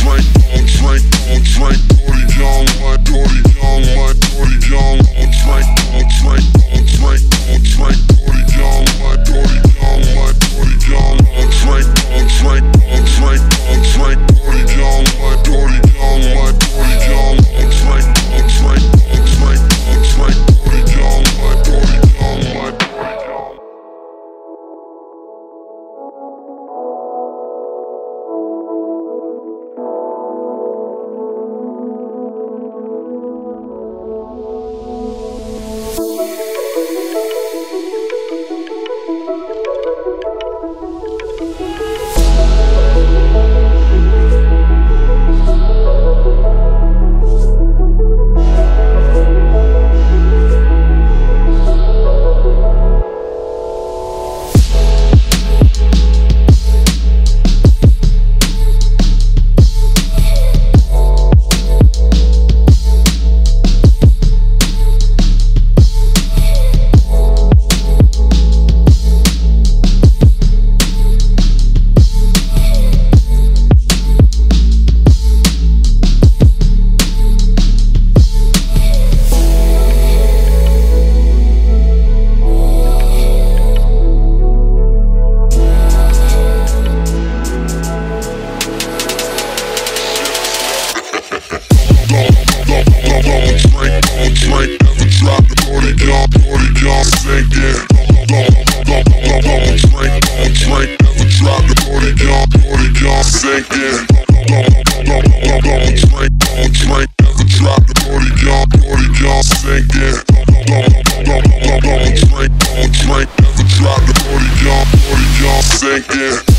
drink, don't drink, don't drink. Yeah.